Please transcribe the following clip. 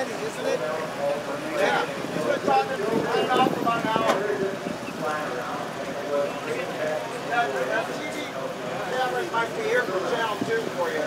Denny, isn't it? Yeah. He's been talking on me off for about an hour. That, that TV camera might be here for channel two for you.